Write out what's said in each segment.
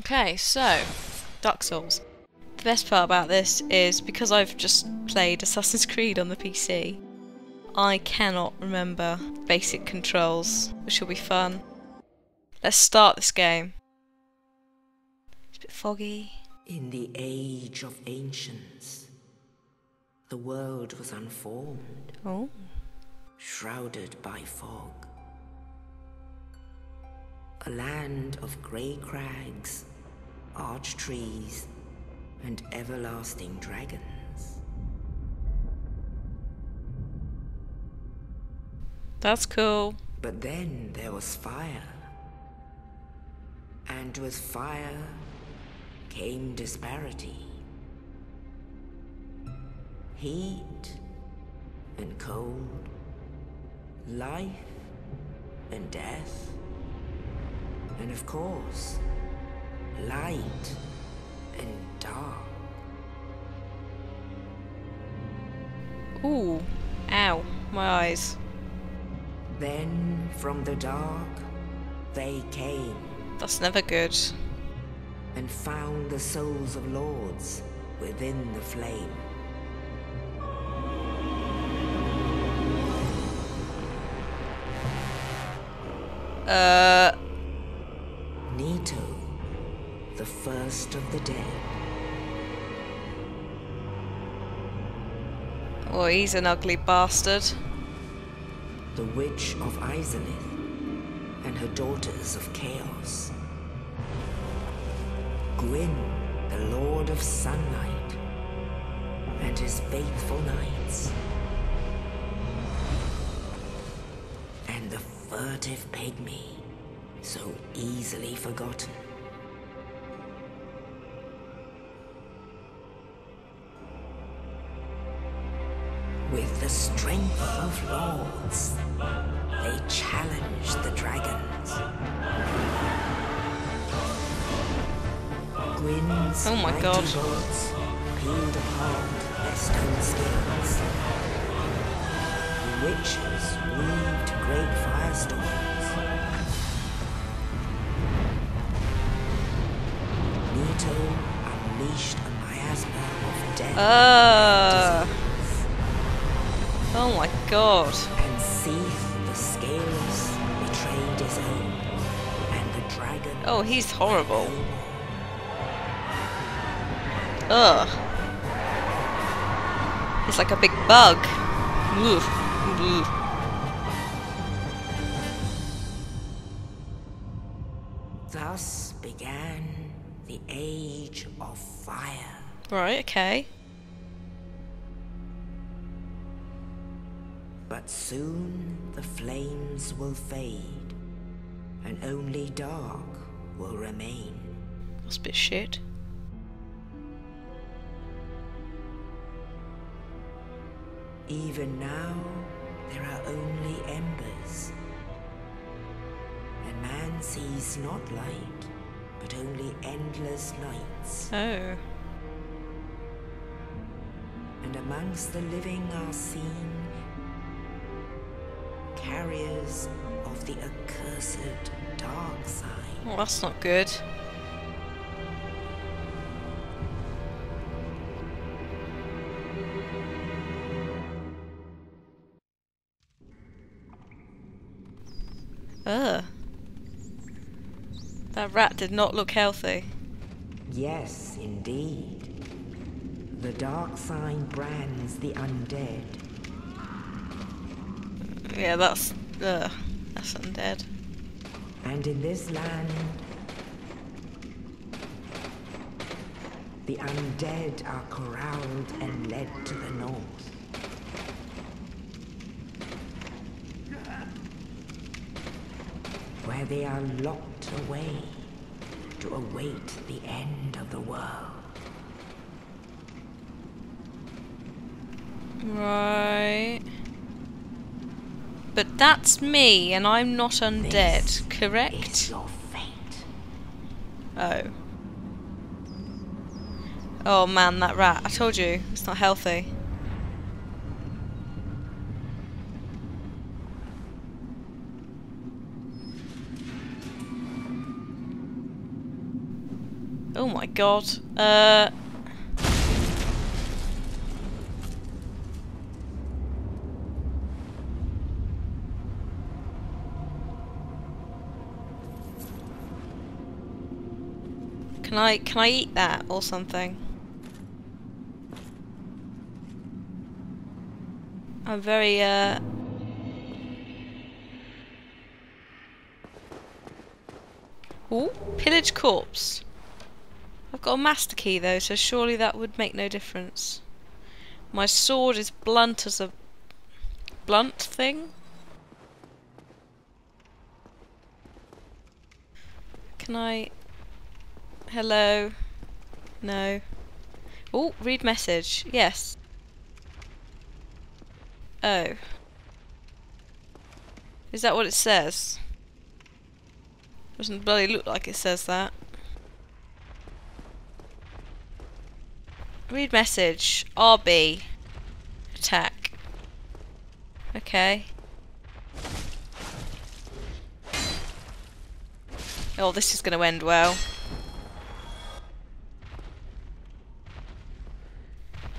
Okay, so Dark Souls. The best part about this is because I've just played Assassin's Creed on the PC, I cannot remember basic controls, which will be fun. Let's start this game. It's a bit foggy. In the age of ancients, the world was unformed, Oh, shrouded by fog. A land of grey crags, arch trees, and everlasting dragons. that's cool. But then there was fire. And with fire came disparity. Heat and cold, life and death, and of course, light and dark. Ooh, ow, my eyes. Then from the dark, they came That's never good. and found the souls of lords within the flame. Uh, first of oh, he's an ugly bastard. the witch of Izalith, and her daughters of chaos. Gwyn, the lord of sunlight, and his faithful knights. And the furtive pygmy, so easily forgotten. Strength of lords, they challenged the dragons. Gwyn's Oh my God. bullets peeled apart their stone. The witches weaved great firestorms. Nito unleashed a miasma of death Uh, oh my god. and Seath the Scaleless betrayed his own, and the dragon. Oh, he's horrible. Ugh. He's like a big bug. Oof. Oof. Thus began the Age of Fire. Right, okay. But soon the flames will fade, and only dark will remain. That's a bit shit. Even now, there are only embers. And man sees not light, but only endless nights. Oh. And amongst the living are seen carriers of the accursed dark sign. Well, that's not good. Ugh. That rat did not look healthy. Yes, indeed. The dark sign brands the undead, Yeah, that's. Ugh. That's undead. and in this land, the undead are corralled and led to the north. Where they are locked away to await the end of the world. Right. But that's me, and I'm not undead, This correct? Is your fate. Oh. Oh man, that rat. I told you, it's not healthy. Oh my god. Uh... Can I can I eat that or something? I'm very uh Ooh, pillage corpse. I've got a master key though, so surely that would make no difference. My sword is blunt as a blunt thing. Can I Hello. No. Oh, read message. Yes. Oh. Is that what it says? Doesn't bloody look like it says that. Read message. RB. Attack. Okay. Oh, this is going to end well.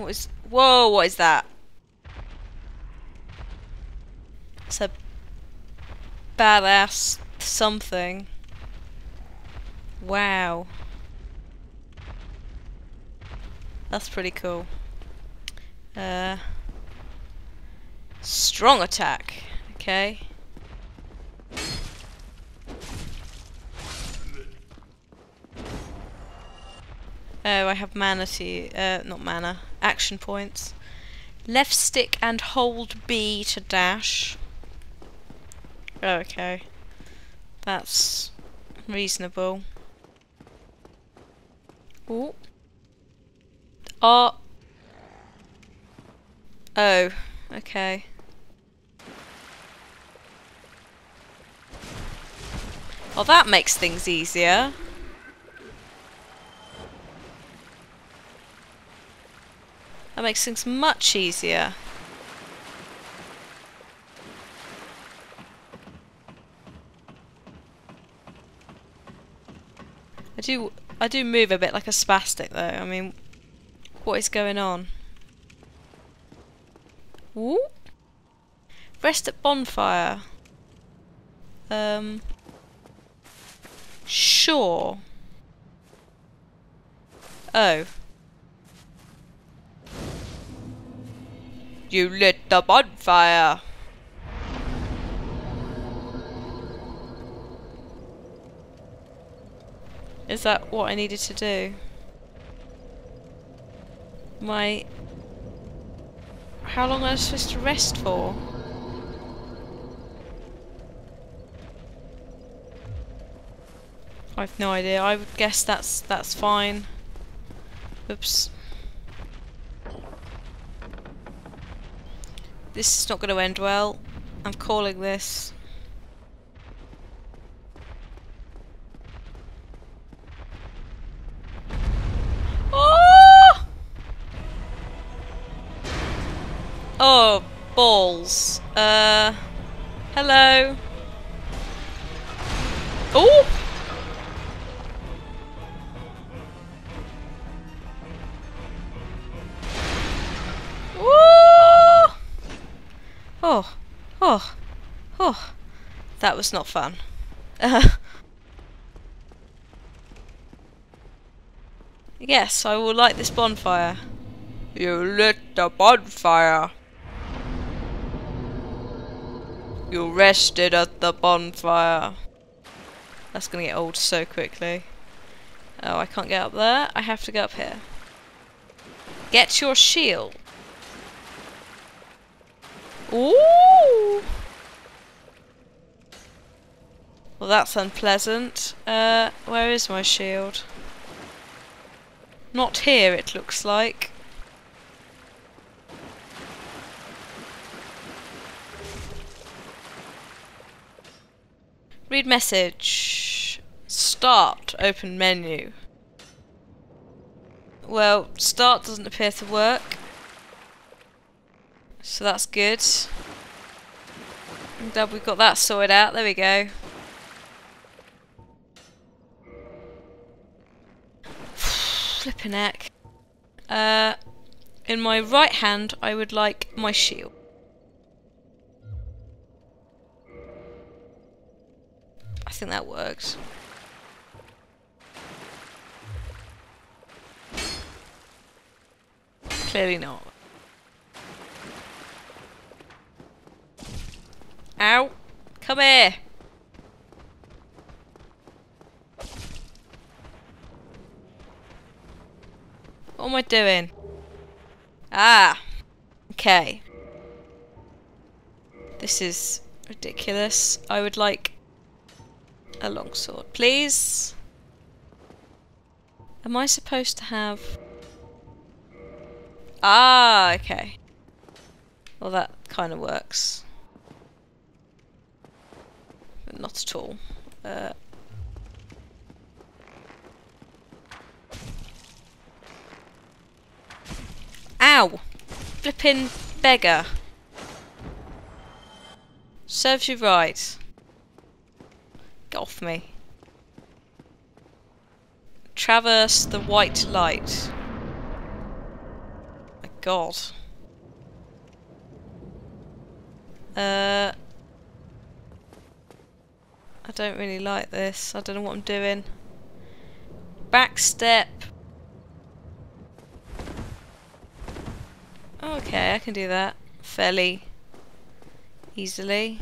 What is... Whoa, what is that? It's a badass something. Wow. That's pretty cool. Uh, strong attack. Okay. Oh, I have mana to, uh, not mana, action points. Left stick and hold B to dash. Okay. That's reasonable. Ooh. Oh. Oh, okay. Well, that makes things easier. That makes things much easier. I do I do move a bit like a spastic though. I mean, what is going on? Ooh. Rest at bonfire. Um. Sure. Oh. You lit the bonfire! Is that what I needed to do? My... How long am I supposed to rest for? I've no idea. I would guess that's that's fine. Oops. This is not going to end well. I'm calling this. Oh! Oh, balls. Uh, hello. Oh! Oh, oh, oh. That was not fun. Uh, yes, I will light this bonfire. You lit the bonfire. You rested at the bonfire. That's gonna get old so quickly. Oh, I can't get up there. I have to go up here. Get your shield. Ooh! Well, that's unpleasant. Uh, where is my shield? Not here, it looks like. Read message. Start. Open menu. Well, start doesn't appear to work. So that's good. I'm glad we've got that sorted out. There we go. flipping heck. Uh, in my right hand, I would like my shield. I think that works. Clearly not. Ow! Come here! What am I doing? Ah! Okay. This is ridiculous. I would like a longsword, please. Am I supposed to have... Ah, okay. Well, that kind of works. Not at all. Uh, Ow! Flipping beggar. Serves you right. Get off me. Traverse the white light. My god. Uh... Don't really like this. I don't know what I'm doing. Back step. Okay, I can do that fairly easily.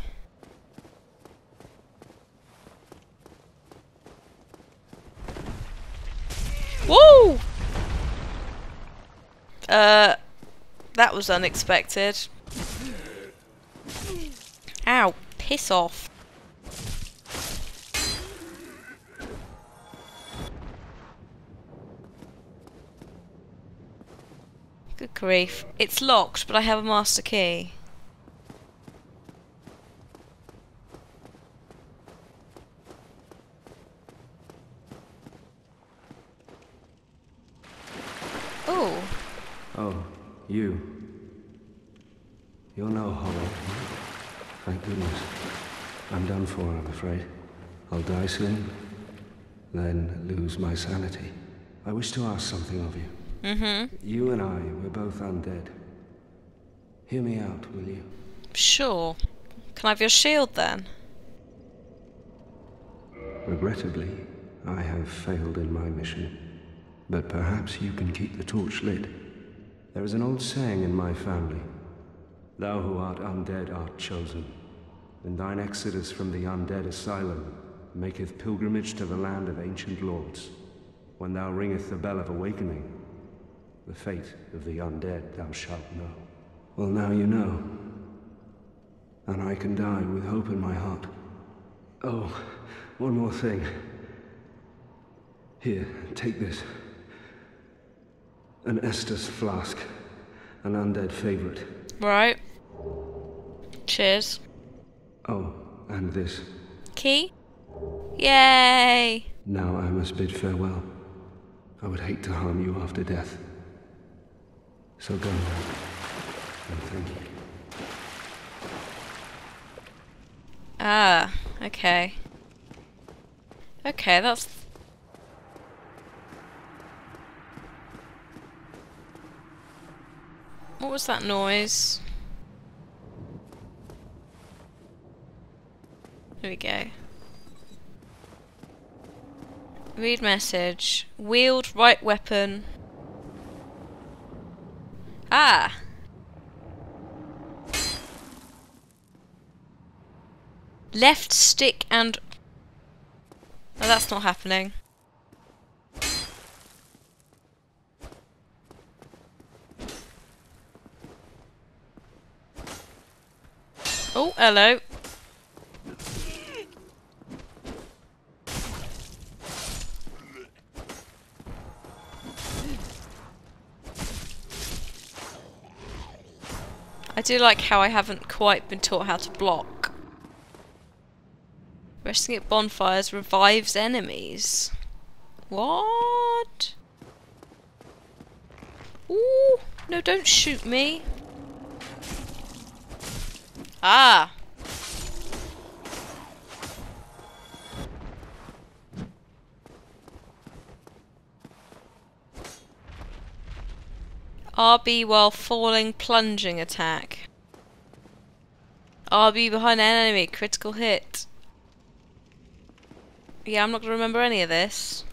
Woo! Uh, that was unexpected. Ow, piss off. Good grief. It's locked, but I have a master key. Oh. Oh, you. You're no hollow. Thank goodness. I'm done for, I'm afraid. I'll die soon, then lose my sanity. I wish to ask something of you. Mm-hmm. You and I, we're both undead. Hear me out, will you? Sure. Can I have your shield then? Regrettably, I have failed in my mission. But perhaps you can keep the torch lit. There is an old saying in my family Thou who art undead art chosen, and thine exodus from the undead asylum maketh pilgrimage to the land of ancient lords. When thou ringeth the bell of awakening, the fate of the undead thou shalt know. Well, now you know. And I can die with hope in my heart. Oh, one more thing. Here, take this. An Estus flask. An undead favorite. Right. Cheers. Oh, and this. Key? Yay! Now I must bid farewell. I would hate to harm you after death. So go now. And thank you. Ah, okay. Okay, that's... What was that noise? Here we go. Read message. Wield right weapon. Ah! Left stick and... Oh, that's not happening. Oh, hello. Do like how I haven't quite been taught how to block. Resting at bonfires revives enemies. What? Ooh, no, don't shoot me. Ah. RB while falling plunging attack. RB behind an enemy, critical hit. Yeah, I'm not going to remember any of this.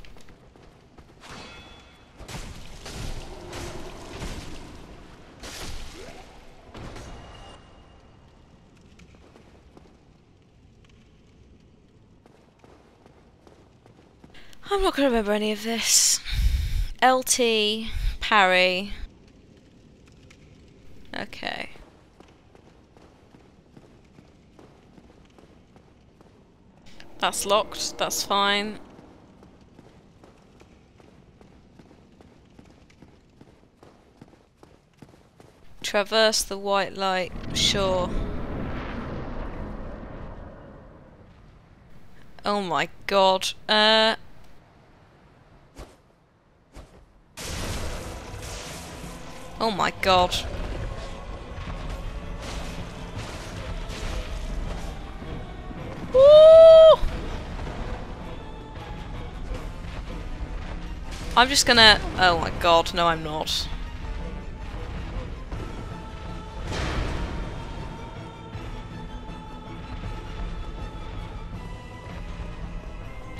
I'm not going to remember any of this. LT, parry. Okay. That's locked, that's fine. Traverse the white light, sure. Oh my god. Uh Oh my god. I'm just gonna... Oh my god, no I'm not.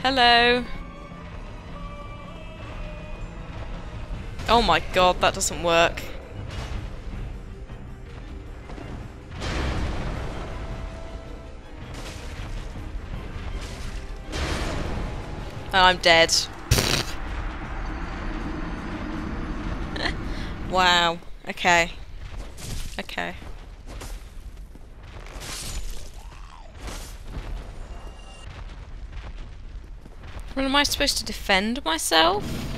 Hello. Oh my god, that doesn't work. And I'm dead. wow. Okay. Okay. Well, am I supposed to defend myself?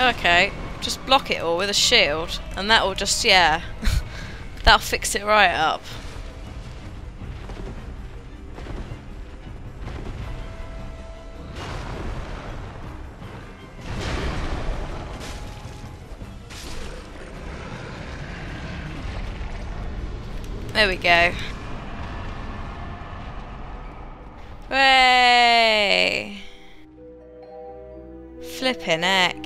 Okay, just block it all with a shield, and that will just, yeah, that'll fix it right up. There we go. Way. Flipping heck.